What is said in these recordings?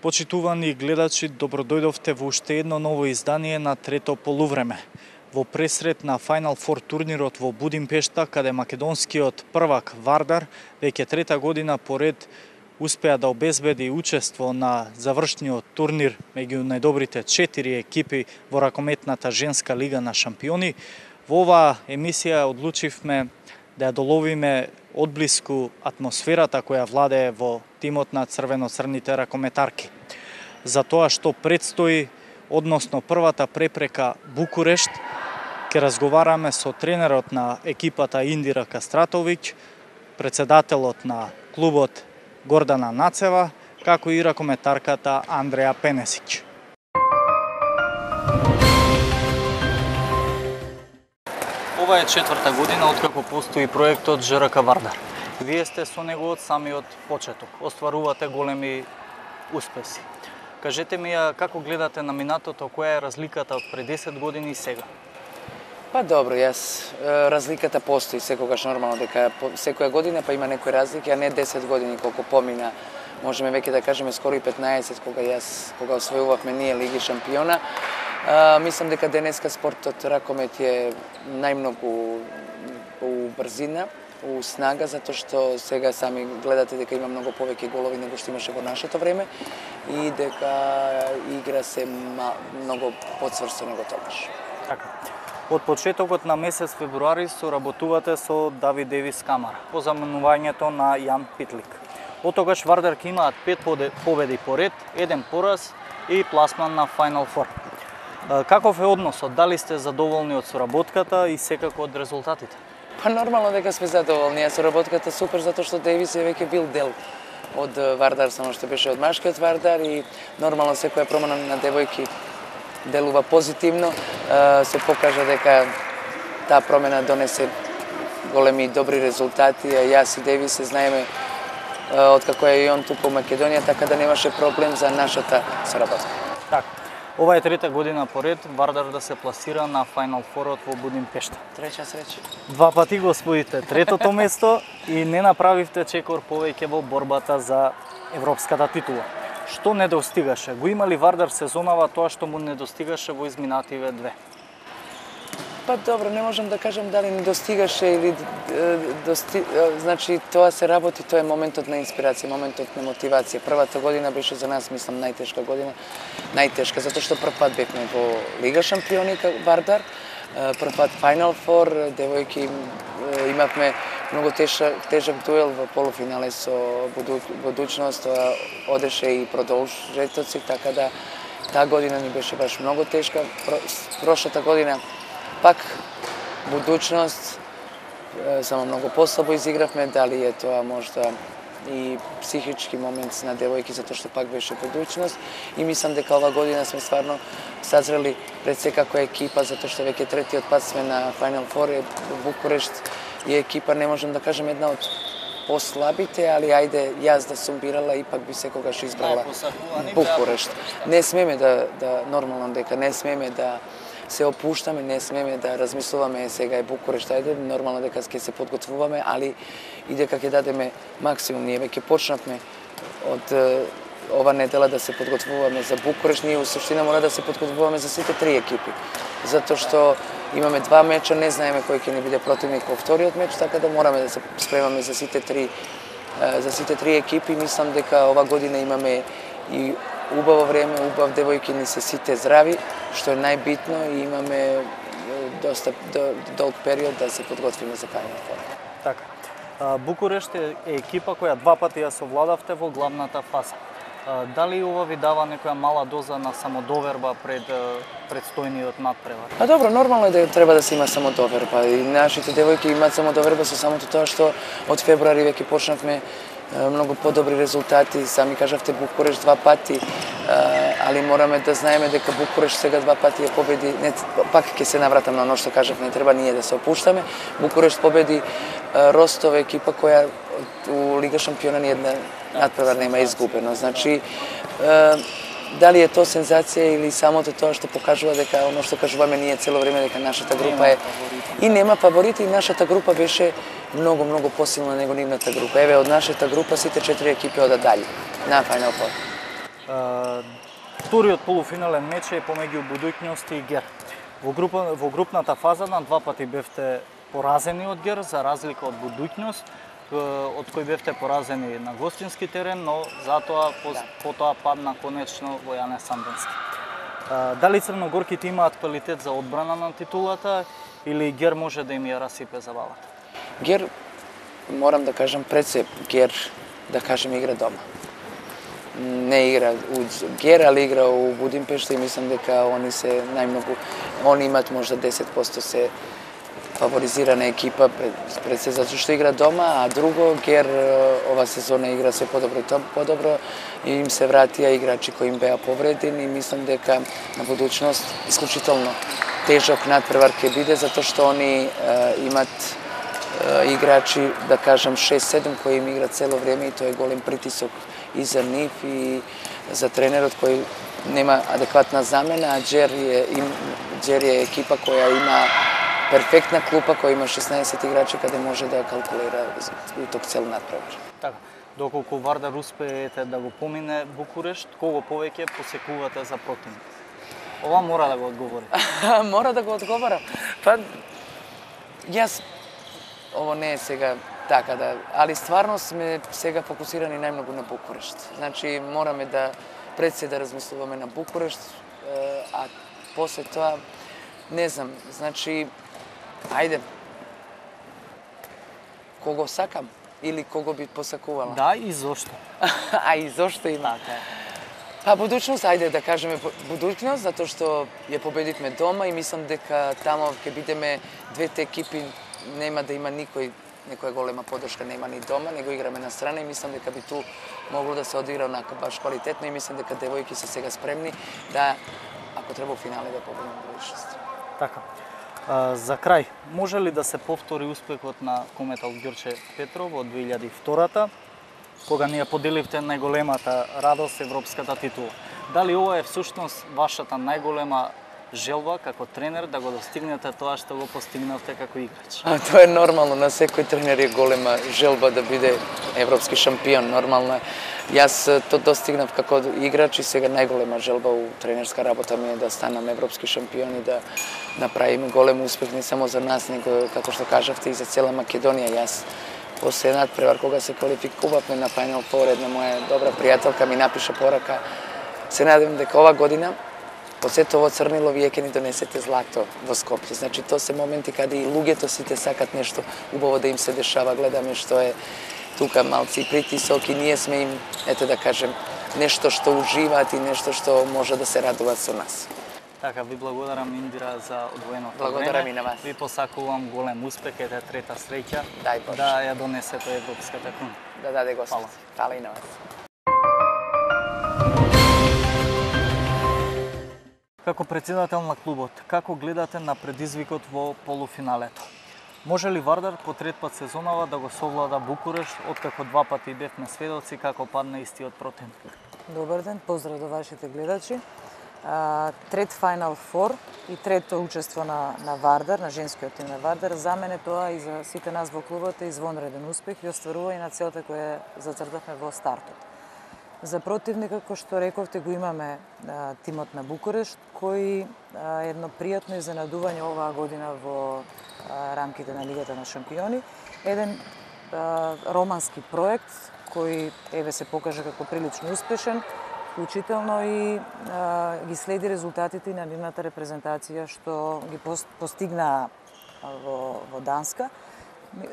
Почитувани гледачи, добродојдовте во уште едно ново издание на трето полувреме. Во пресрет на Final Four турнирот во Будимпешта, каде македонскиот првак Вардар веќе трета година поред успеа да обезбеди учество на завршниот турнир меѓу најдобрите четири екипи во ракометната женска лига на шампиони, во оваа емисија одлучивме да ја доловиме одблиску атмосферата која владее во тимот на црвено-црните ракометарки. За тоа што предстои, односно првата препрека Букурешт, ќе разговараме со тренерот на екипата Индира Кастратовиќ, председателот на клубот Гордана Нацева, како и ракометарката Андреја Пенесиќ. Ова е четврта година откако постои проектот ЖРК Вардар. Вие сте со него од самиот почеток. Остварувате големи успеси. Кажете ми ја како гледате на минатото, која е разликата од пред 10 години и сега? Па добро, јас разликата постои секогаш нормално дека секоја година па има некои разлики, а не 10 години колку помина. Можеме веќе да кажеме скоро и 15 кога јас кога освојувавме ние лиги шампиона. А, мислам дека денеска спортот ракомет е најмногу у брзина, у снага, затоа што сега сами гледате дека има многу повеќе голови него што имаше во нашето време и дека игра се многу подсврсто него тогаш. Така. Од почетокот на месец февруари соработувате со Давид Девис Камара по заменувањето на Јан Питлик. Од тогаш Вардар имаат пет победи поред, еден пораз и пласман на Final Four. Каков е односот? Дали сте задоволни од соработката и секако од резултатите? Па нормално дека сме задоволни. Ја соработката супер затоа што Девис е веќе бил дел од Вардар, само што беше од машкиот Вардар и нормално секоја промена на девојки делува позитивно. Се покажа дека таа промена донесе големи добри резултати, а јас и Девис се знаеме како е и он туку во Македонија, така да немаше проблем за нашата соработка. Така. Ова е трета година поред Вардар да се пласира на Final Four во Будимпешта. Треча среќа. Два пати го освоите третото место и не направивте чекор повеќе во борбата за европската титула. Што не достигаше? Го имали Вардар сезонава тоа што му не достигаше во изминативе две? Па добро, не можам да кажам дали не достигаше или дости... значи тоа се работи, тоа е моментот на инспирација, моментот на мотивација. Првата година беше за нас, мислам, најтешка година. Најтешка затоа што прв пат бевме во Лига шампиони Вардар, прв пат Final Four, девојки имавме многу тежак, тежак дуел во полуфинале со будуќност, тоа одеше и продолжетоци, така да таа година ни беше баш многу тешка. Прошлата година пак будуќност, само многу послабо изигравме, дали е тоа можда и психички момент на девојки затоа што пак беше будуќност и мислам дека ова година сме стварно сазрели пред секако екипа затоа што веќе третиот пат сме на Final Four Букурешт и екипа не можам да кажем една од послабите, али ајде јас да сум бирала ипак би секогаш избрала Букурешт. Не смеме да да нормално дека не смеме да се опуштаме, не смеме да размислуваме сега е Букурешт, ајде нормално дека ќе се подготвуваме, али и дека ќе дадеме максимум. Ние веќе почнавме од ова недела да се подготвуваме за Букуреш, ние во суштина мора да се подготвуваме за сите три екипи. Затоа што имаме два меча, не знаеме кој ќе ни биде противник во вториот меч, така да мораме да се спремаме за сите три за сите три екипи. Мислам дека ова година имаме и убаво време, убав девојки ни се сите здрави, што е најбитно и имаме доста долг период да се подготвиме за Final Four. Така. Букурешт е екипа која два пати ја совладавте во главната фаза. Дали ова ви дава некоја мала доза на самодоверба пред предстојниот надпревар? А добро, нормално е да треба да се има самодоверба и нашите девојки имаат самодоверба со самото тоа што од февруари веќе почнавме многу подобри резултати, сами кажавте Букуреш два пати, али мораме да знаеме дека Букуреш сега два пати ја победи, не, пак ќе се навратам на оно што кажав, не треба ние да се опуштаме. Букуреш победи Ростов екипа која у Лига шампиона ни една надпревар нема изгубено. Значи, дали е тоа сензација или самото тоа што покажува дека оно што кажуваме ние цело време дека нашата група е и нема фаворити и нашата група беше многу многу посилна него нивната група. Еве од нашата група сите четири екипи одат дали на Final Four. Е, Вториот полуфинален меч е помеѓу Будуќност и Гер. Во, група, во групната фаза на два пати бевте поразени од Гер, за разлика од Будуќност, од кој бевте поразени на гостински терен, но затоа по, Да. потоа падна конечно во Јане Санденски. Дали црногорките имаат квалитет за одбрана на титулата или Гер може да им ја расипе забавата? Гер, морам да кажам пред се, Гер, да кажем, игра дома. Не игра у Гер, али игра у Будимпешта и мислам дека они се најмногу, они имаат можда 10% се фаворизирана екипа пред, се затоа што игра дома, а друго Гер ова сезона игра се подобро и тоа подобро и им се вратија играчи кои им беа повредени и мислам дека на будучност исклучително тежок надпревар ќе биде затоа што они е, имат е, играчи, да кажам 6-7 кои им играат цело време и тоа е голем притисок и за нив и за тренерот кој нема адекватна замена, а Джер е, им, Джер е екипа која има перфектна клупа која има 16 играчи каде може да ја калкулира у ток цел надпревар. Така, доколку Вардар успеете да го помине Букурешт, кого повеќе посекувате за противник? Ова мора да го одговори. Мора да го одговорам. Па, јас, ово не е сега така да, али стварно сме сега фокусирани најмногу на Букурешт. Значи, мораме да пред се да размислуваме на Букурешт, а после тоа, не знам, значи, ајде, кого сакам или кого би посакувала? Да, и зошто? а и зошто има? Така е. Па будуćност, ајде да кажеме бу- будуćност, затоа што ја победивме дома и мислам дека тамо ќе бидеме двете екипи, нема да има никој некоја голема подршка нема ни дома, него играме на страна и мислам дека би ту могло да се одигра онака баш квалитетно и мислам дека девојки се сега спремни да ако треба у финале да победиме будуćност. Така. А, за крај, може ли да се повтори успехот на Кометал Ѓорче Петров од 2002-та, кога ние ја поделивте најголемата радост европската титула? Дали ова е всушност вашата најголема желба како тренер да го достигнете тоа што го постигнавте како играч? А, тоа е нормално, на секој тренер е голема желба да биде европски шампион, нормално е. Јас то достигнав како играч и сега најголема желба у тренерска работа ми е да станам европски шампион и да направим голем успех не само за нас, него како што кажавте и за цела Македонија. Јас после надпревар кога се квалификувавме на Final Four, една моја добра пријателка ми напиша порака. Се надевам дека ова година Од сето ово црнило вие ќе ни донесете злато во Скопје. Значи тоа се моменти каде и луѓето сите сакат нешто убаво да им се дешава. Гледаме што е тука малци притисок и ние сме им, ете да кажем, нешто што уживаат и нешто што може да се радуваат со нас. Така, ви благодарам Индира за одвоеното Благодарам време. и на вас. Ви посакувам голем успех, ете трета среќа Дај Боже. да ја донесете европската куна. Да даде Господ. Фала. Фала и на вас. Како председател на клубот, како гледате на предизвикот во полуфиналето? Може ли Вардар по трет пат сезонава да го совлада Букурешт, откако два пати бевме сведоци како падна истиот противник? Добар ден, поздрав до вашите гледачи. А, трет Final Four и трето учество на, на Вардар, на женскиот тим на Вардар, за мене тоа и за сите нас во клубот е извонреден успех и остварува и на целта која зацртавме во стартот. За противника, како што рековте, го имаме а, тимот на Букурешт, кој а, едно пријатно изненадување оваа година во а, рамките на Лигата на шампиони. Еден а, романски проект кој еве се покажа како прилично успешен, вклучително и а, ги следи резултатите и на нивната репрезентација што ги постигна постигнаа во, во Данска.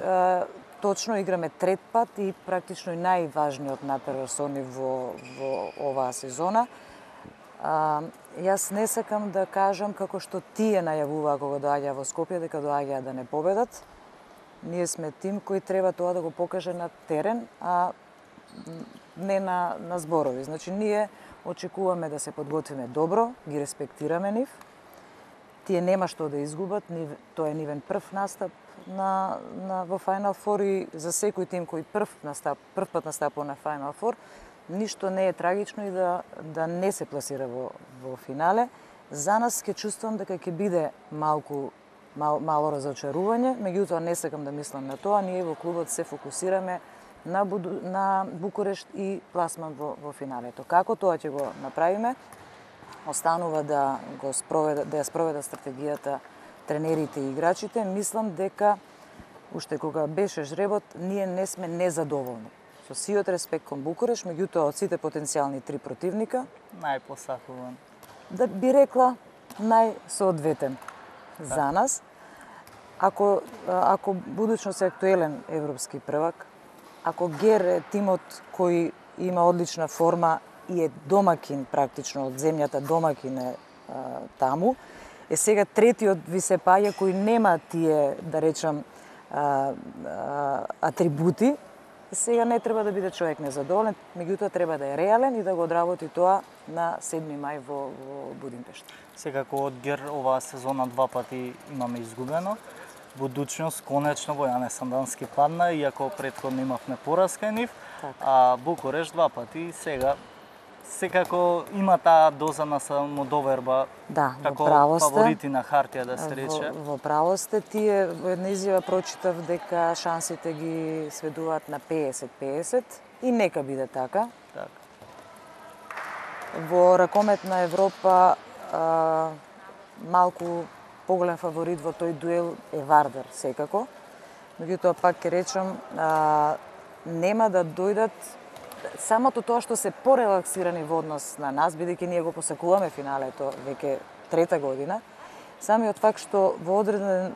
А, Точно играме трет пат и практично и најважниот напер со нив во, во оваа сезона. А, јас не сакам да кажам како што тие најавуваа кога доаѓаа во Скопје дека доаѓаа да не победат. Ние сме тим кој треба тоа да го покаже на терен, а не на, на зборови. Значи, ние очекуваме да се подготвиме добро, ги респектираме нив. Тие нема што да изгубат, нив, тоа е нивен прв настап на, на, во Final Four и за секој тим кој прв, настап, прв пат настапува на Final Four, ништо не е трагично и да, да не се пласира во, во финале. За нас ќе чувствувам дека ќе биде малку мал, мало разочарување, меѓутоа не сакам да мислам на тоа, ние во клубот се фокусираме на, Буду, на Букурешт и пласман во, во финалето. Како тоа ќе го направиме? Останува да го спроведа, да ја спроведа стратегијата тренерите и играчите. Мислам дека уште кога беше жребот, ние не сме незадоволни. Со сиот респект кон Букуреш, меѓутоа од сите потенцијални три противника, Најпосакуван. да би рекла најсоодветен за нас. Ако ако будучност е актуелен европски првак, ако Гер е тимот кој има одлична форма и е домакин практично од земјата домакин е а, таму, е сега третиот ви се паѓа кој нема тие, да речам, а, а, атрибути, сега не треба да биде човек незадоволен, меѓутоа треба да е реален и да го одработи тоа на 7 мај во, во Будимпешта. Секако од Гер оваа сезона два пати имаме изгубено. Будучност конечно во Јане Сандански падна, иако предходно имавме пораска нив, Така. а Букуреш два пати сега секако има таа доза на самодоверба Да, во како право сте. фаворити на хартија да се рече. Во, во право сте тие во една изјава прочитав дека шансите ги сведуваат на 50-50 и нека биде така. Така. Во ракомет на Европа а, малку поголем фаворит во тој дуел е Вардар, секако. Меѓутоа пак ќе речам, а, нема да дојдат самото тоа што се порелаксирани во однос на нас, бидејќи ние го посакуваме финалето веќе трета година, самиот факт што во одреден,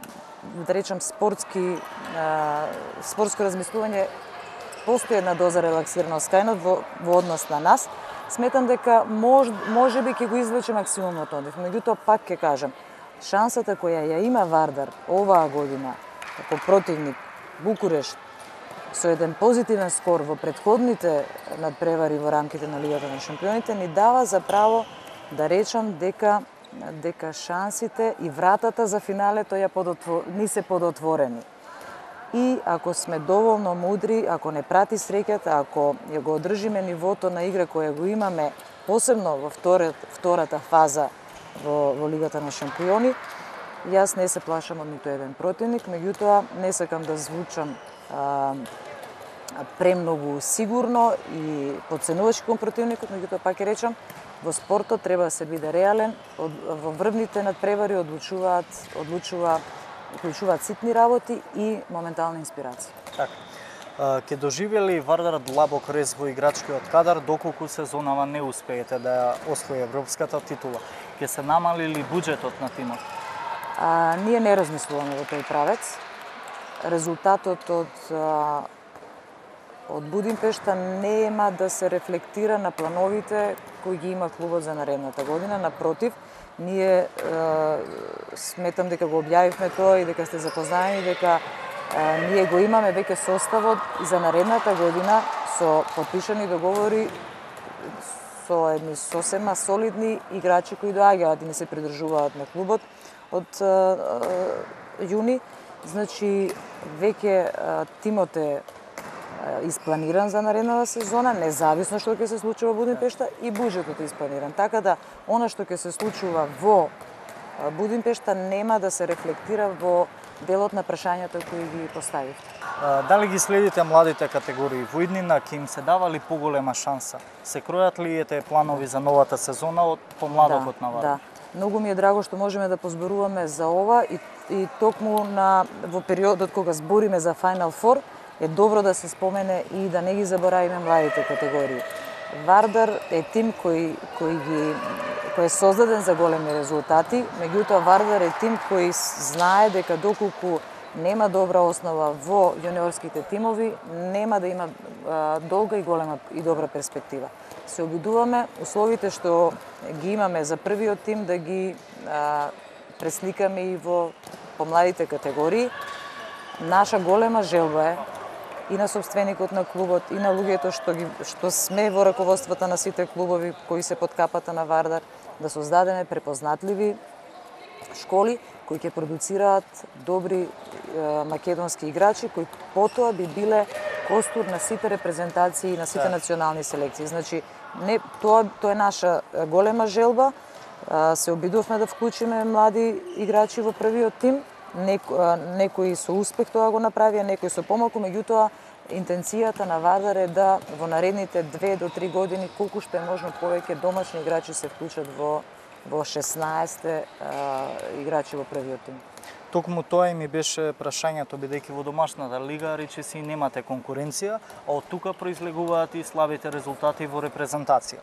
да речам, спортски, а, спортско размислување постои една доза релаксираност кајнот во, во однос на нас, сметам дека мож, може би ќе го извлече максимумот од нив. Меѓутоа пак ќе кажам, шансата која ја има Вардар оваа година како противник Букурешт со еден позитивен скор во предходните надпревари во рамките на Лигата на шампионите ни дава за право да речам дека дека шансите и вратата за финалето ја подотвор... ни се подотворени. И ако сме доволно мудри, ако не прати среќата, ако ја го одржиме нивото на игра која го имаме, посебно во втората, втората фаза во, во Лигата на шампиони, јас не се плашам од ниту еден противник, меѓутоа не сакам да звучам премногу сигурно и подценувачки кон противникот, меѓутоа пак ќе речам, во спортот треба да се биде реален, од, во врвните надпревари одлучуваат, одлучува, уклучуваат ситни работи и моментална инспирација. Така. Ке доживели Вардар длабок рез во играчкиот кадар доколку сезонава не успеете да освои европската титула. Ке се намали ли буџетот на тимот? А, ние не размислуваме во тој правец. Резултатот од од Будимпешта нема да се рефлектира на плановите кои ги има клубот за наредната година. Напротив, ние е, сметам дека го објавивме тоа и дека сте запознаени дека е, ние го имаме веќе составот и за наредната година со подпишани договори со едни сосема солидни играчи кои доаѓаат и не се придржуваат на клубот од е, е, јуни. Значи, веќе тимот е испланиран за наредната сезона, независно што ќе се случува во Будимпешта и буџетот е испланиран. Така да, она што ќе се случува во Будимпешта нема да се рефлектира во делот на прашањата кои ги поставивте. Дали ги следите младите категории? Во иднина ќе им се дава ли поголема шанса? Се кројат ли ете планови за новата сезона од помладокот да, на Вардар? Да. Многу ми е драго што можеме да позборуваме за ова и, и токму на, во периодот кога збориме за Final Four, е добро да се спомене и да не ги заборавиме младите категории. Вардар е тим кој, кој, ги, кој е создаден за големи резултати, меѓутоа Вардар е тим кој знае дека доколку нема добра основа во јуниорските тимови, нема да има а, долга и голема и добра перспектива. Се обидуваме условите што ги имаме за првиот тим да ги а, пресликаме и во помладите категории. Наша голема желба е и на собственикот на клубот и на луѓето што ги што сме во раководствата на сите клубови кои се под капата на Вардар да создадеме препознатливи школи кои ќе продуцираат добри е, македонски играчи кои потоа би биле костур на сите репрезентации и на сите Да. национални селекции. Значи не тоа тоа е наша голема желба. А, Се обидовме да вклучиме млади играчи во првиот тим. Неко, а, некои со успех тоа го направија, некои со помалку, меѓутоа интенцијата на Вардар е да во наредните 2 до 3 години колку што е можно повеќе домашни играчи се вклучат во во 16 играчи во првиот тим. Токму тоа и ми беше прашањето, бидејќи во домашната лига рече си немате конкуренција, а од тука произлегуваат и слабите резултати во репрезентација.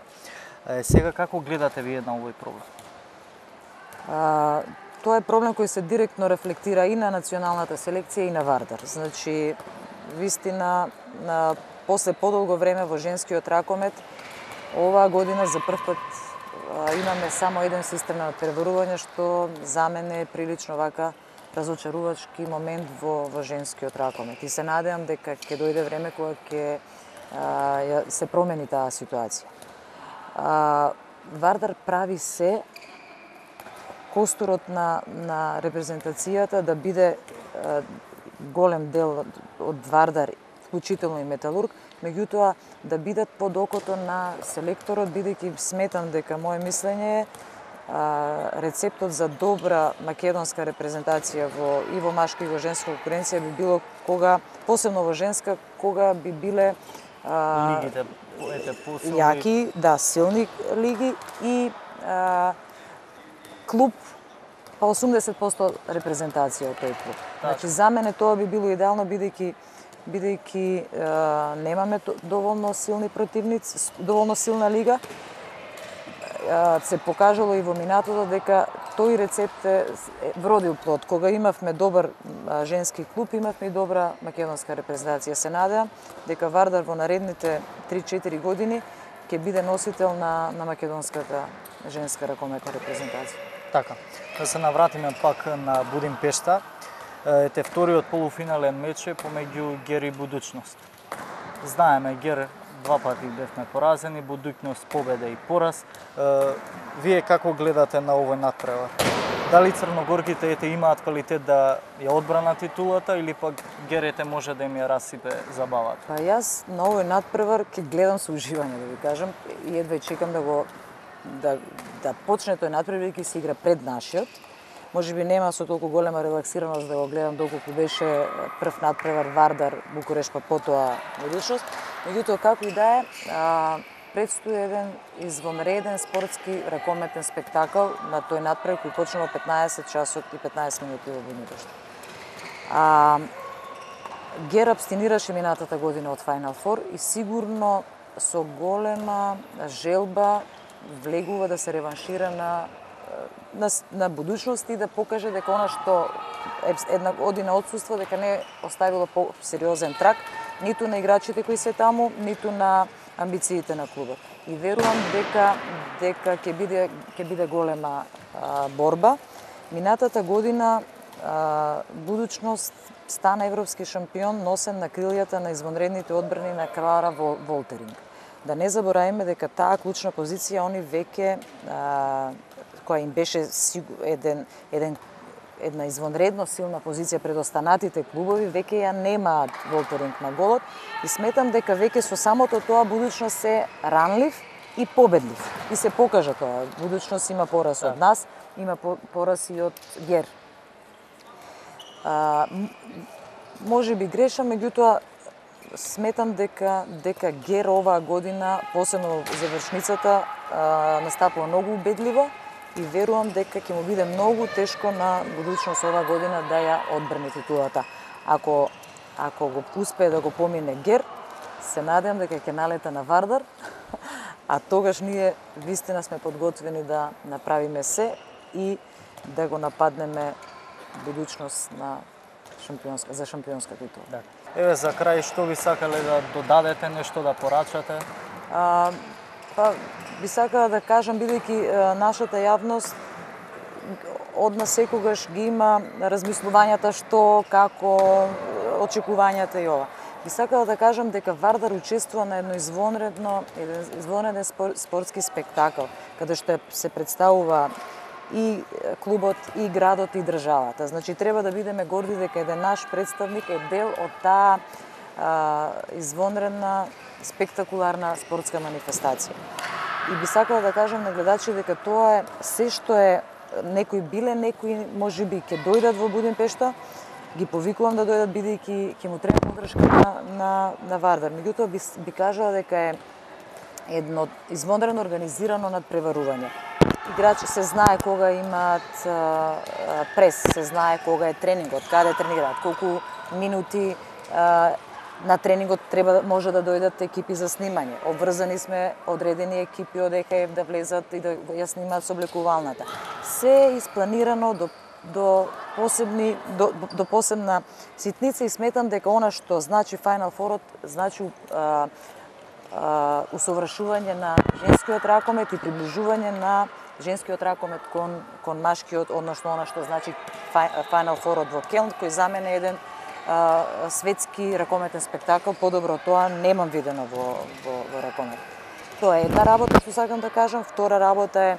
Е, сега како гледате вие на овој проблем? А, тоа е проблем кој се директно рефлектира и на националната селекција и на Вардар. Значи, вистина, на после подолго време во женскиот ракомет, оваа година за прв пат а, имаме само еден систем на преварување, што за мене е прилично вака разочарувачки момент во, во женскиот ракомет. И се надевам дека ќе дојде време кога ќе се промени таа ситуација. А, Вардар прави се костурот на, на репрезентацијата да биде а, голем дел од Вардар, вклучително и Металург, меѓутоа да бидат под окото на селекторот, бидејќи сметам дека моје мислење е рецептот за добра македонска репрезентација во и во машка и во женска конкуренција би било кога посебно во женска кога би биле а, лигите ете посилни јаки, да, силни лиги и а, клуб па 80% репрезентација од тој клуб. Так. Значи за мене тоа би било идеално бидејќи бидејќи немаме доволно силни противници, доволно силна лига. Се покажало и во минатото дека тој рецепт е вродил плод. Кога имавме добар женски клуб, имавме и добра македонска репрезентација. Се надеа дека Вардар во наредните 3-4 години ќе биде носител на, на македонската женска ракометна репрезентација. Така, да се навратиме пак на Будимпешта. Ете вториот полуфинален меч е помеѓу Гер и Будучност. Знаеме, Гер два пати бевме поразени, будуќност победа и пораз. Вие како гледате на овој надпревар? Дали црногорките ете имаат квалитет да ја одбрана титулата или пак Герете може да им ја расипе забавата? Па јас на овој надпревар ќе гледам со уживање, да ви кажам, и едва чекам да го да, да почне тој надпревар ќе се игра пред нашиот. Може би нема со толку голема релаксираност да го гледам доколку беше прв надпревар Вардар Букуреш па потоа Будушост Меѓутоа како и да е, предстои еден извонреден спортски ракометен спектакл на тој надпревар кој почнува 15 часот и 15 минути во Будимпешт. А, Гер абстинираше минатата година од Final Four и сигурно со голема желба влегува да се реваншира на на, на будучност и да покаже дека она што една година одсуство дека не оставило по сериозен трак ниту на играчите кои се таму, ниту на амбициите на клубот. И верувам дека дека ќе биде ќе биде голема а, борба. Минатата година а, будучност стана европски шампион носен на крилјата на извонредните одбрани на Клара Волтеринг. Да не забораваме дека таа клучна позиција они веќе која им беше еден еден една извонредно силна позиција пред останатите клубови, веќе ја немаат волтеринг на голот и сметам дека веќе со самото тоа будучност се ранлив и победлив. И се покажа тоа. Будучност има пораз од да. нас, има пораз и од Гер. А, може би греша, меѓутоа сметам дека дека Гер оваа година, посебно завршницата, а, настапува многу убедливо и верувам дека ќе му биде многу тешко на будучност оваа година да ја одбрани титулата. Ако ако го успее да го помине Гер, се надевам дека ќе налета на Вардар, а тогаш ние вистина сме подготвени да направиме се и да го нападнеме будучност на шампионска за шампионска титула. Да. Еве за крај што би сакале да додадете нешто да порачате? А, па би сакала да кажам бидејќи нашата јавност од нас секогаш ги има размислувањата што, како, очекувањата и ова. Би сакала да кажам дека Вардар учествува на едно извонредно, еден извонреден спортски спектакл, каде што се представува и клубот, и градот, и државата. Значи, треба да бидеме горди дека еден наш представник е дел од таа извонредна, спектакуларна спортска манифестација. И би сакала да кажам на гледачи дека тоа е се што е некои биле, некои може би ќе дојдат во Будимпешта, ги повикувам да дојдат бидејќи ќе му треба подршка на, на, на Вардар. Меѓутоа би, би кажала дека е едно извонредно организирано надпреварување. Играч се знае кога имаат а, прес, се знае кога е тренингот, каде тренираат, колку минути а, на тренингот треба да може да дојдат екипи за снимање. Обврзани сме одредени екипи од ЕКФ да влезат и да ја снимаат со облекувалната. Се е испланирано до до посебни до, до посебна ситница и сметам дека она што значи Final Four значи а, а, усовршување на женскиот ракомет и приближување на женскиот ракомет кон кон машкиот, односно она што значи Final Four во Келн, кој за мене е еден светски ракометен спектакл, подобро од тоа немам видено во, во, во ракомет. Тоа е една работа што сакам да кажам, втора работа е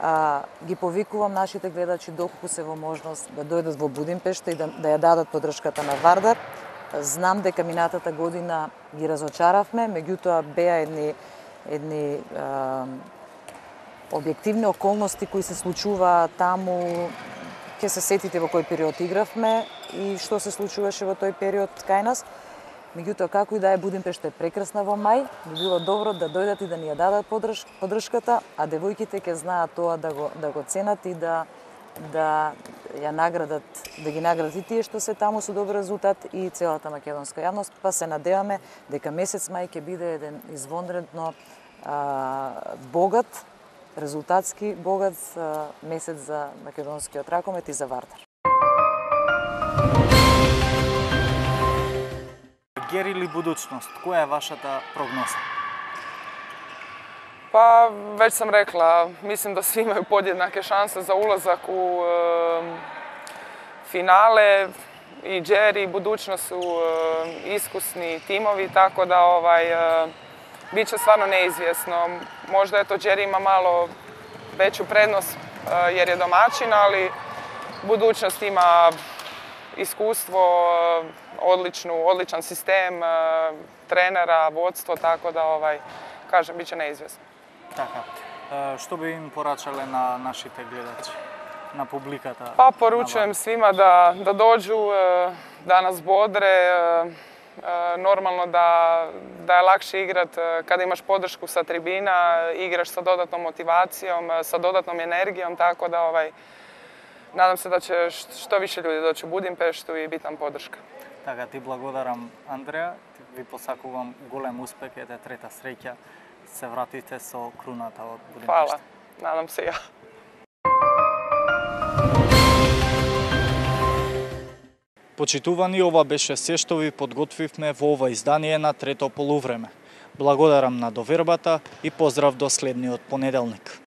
а, ги повикувам нашите гледачи доколку се во можност да дојдат во Будимпешта и да, да ја дадат подршката на Вардар. Знам дека минатата година ги разочаравме, меѓутоа беа едни едни а, објективни околности кои се случува таму ќе се сетите во кој период игравме и што се случуваше во тој период кај нас. Меѓутоа, како и да е Будимпешта е прекрасна во мај, би било добро да дојдат и да ни ја дадат подрж, подршката, а девојките ќе знаат тоа да го, да го ценат и да да ја наградат, да ги наградат и тие што се таму со добар резултат и целата македонска јавност, па се надеваме дека месец мај ќе биде еден извонредно а, богат, резултатски богат а, месец за македонскиот ракомет и за Вардар. Гери или будуćност, која е вашата прогноза? Pa, već sam rekla, mislim da svi imaju podjednake šanse za ulazak u e, finale. I Jerry i budućnost su e, iskusni timovi, tako da ovaj, e, bit će stvarno neizvjesno. Možda je to Jerry ima malo veću prednost e, jer je domaćin, ali budućnost ima iskustvo, e, odličnu, odličan sistem e, trenera, vodstvo, tako da ovaj, kažem, bit će neizvjesno. Tako. Što bi im poračale na naši te gledači? Na publikata? Pa poručujem svima da, da dođu, da nas bodre, normalno da, da je lakše igrat e, kada imaš podršku sa tribina, igraš sa dodatnom motivacijom, e, sa dodatnom energijom, tako da ovaj, nadam se da će št- što više ljudi doći u Budimpeštu i biti nam podrška. Така, ти благодарам, Андреа. Ти- Ви посакувам голем успех, ете трета среќа. Се вратите со круната од Будимпешта. Hvala, nadam se i Почитувани, ова беше се што ви подготвивме во ова издание на трето полувреме. Благодарам на довербата и поздрав до следниот понеделник.